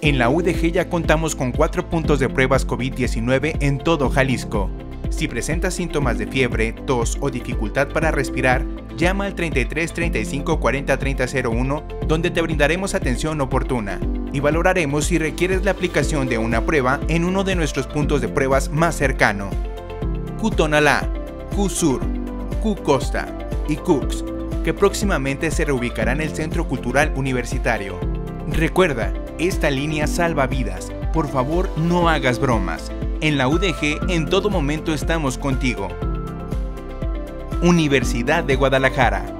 En la UDG ya contamos con cuatro puntos de pruebas COVID-19 en todo Jalisco. Si presentas síntomas de fiebre, tos o dificultad para respirar, llama al 33 35 40 30 01 donde te brindaremos atención oportuna y valoraremos si requieres la aplicación de una prueba en uno de nuestros puntos de pruebas más cercano. Cutonalá, Q-Sur, Q-Costa y Cooks, que próximamente se reubicará en el Centro Cultural Universitario. Recuerda, esta línea salva vidas. Por favor, no hagas bromas. En la UDG en todo momento estamos contigo. Universidad de Guadalajara.